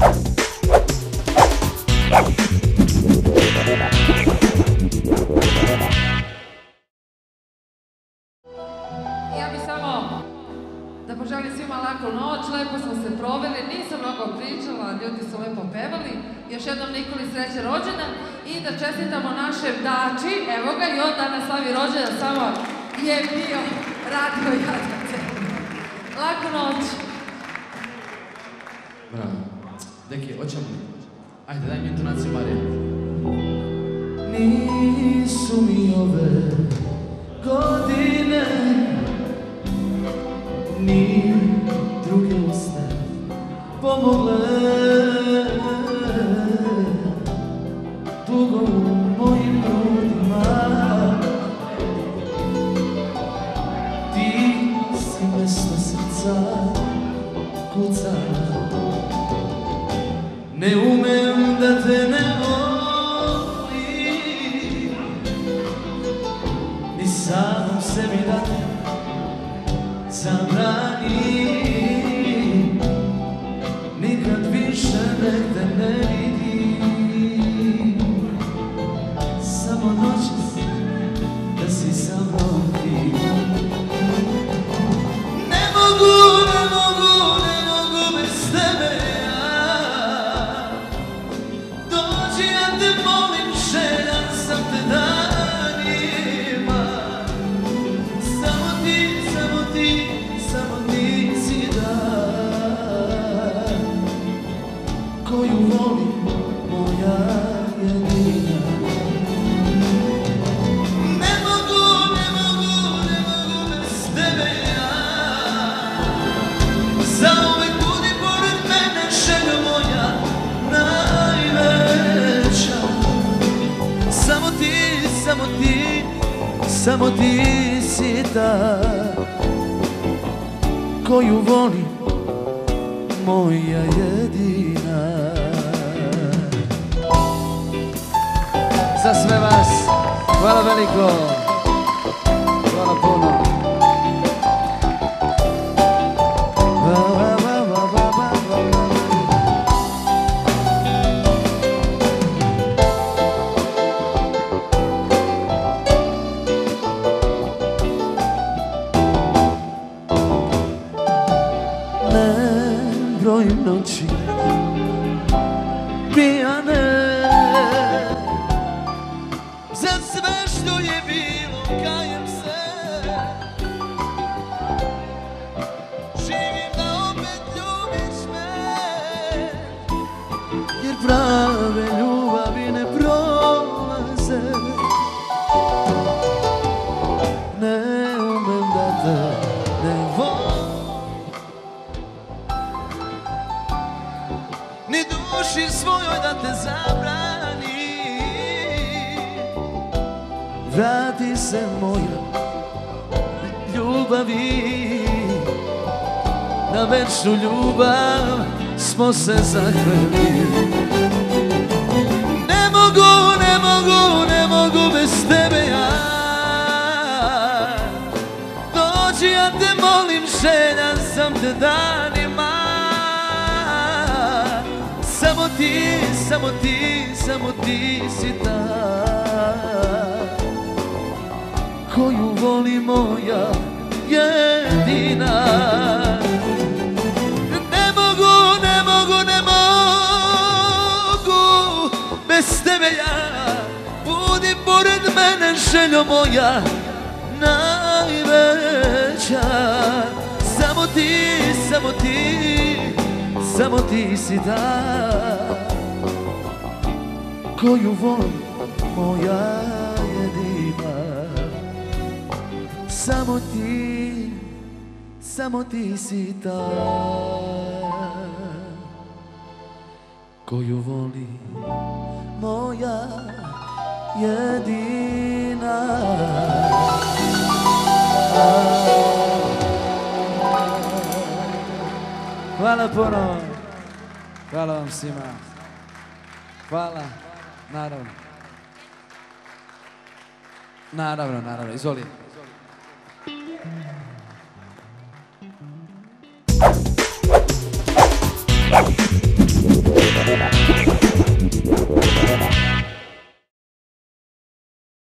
Ja bi samo da poželim svima laku noć, lepo smo se proveli, nisam mnogo pričala, ljudi su lepo pevali. Još jednom Nikoli sreće rođendan i da čestitamo našem dači, evo ga i on danas slavi rođendan, samo je bio Ratko Jadace. Laku noć. Bravo. Deki, hoćemo li? Ajde, daj mi intonaciju, Marija. Nisu mi ove godine Ni druge usne pomogle Dugo Ti si srca ne umem da te ne volim Ni samom sebi da te zabranim. Nikad više nek te ne vidim Koju volim, moja jedina. Ne mogu, ne mogu, ne mogu bez tebe ja. Zauvek budi pored mene želja moja najveća. Samo ti, samo ti, samo ti si ta Koju volim, moja jedina. Za sve vas, hvala veliko brojim noći. Pijane Za sve što je bilo kajem se. Živim da opet ljubiš me Jer prave duši svojoj da te zabrani. Vrati se moja ljubavi. Na večnu ljubav smo se zakleli Ne mogu, ne mogu, ne mogu bez tebe ja. Dođi ja te molim, željan sam te danima ti, samo ti, samo ti si ta. Koju voli moja jedina. Ne mogu, ne mogu, ne mogu Bez tebe ja. Budi pored mene željo moja Najveća. Samo ti, samo ti Samo ti si ta Koju volim moja jedina Samo ti, samo ti si ta Koju voli moja jedina Hvala puno. Hvala vam svima. Hvala. Naravno. Naravno, naravno. Izvoli. Izvoli.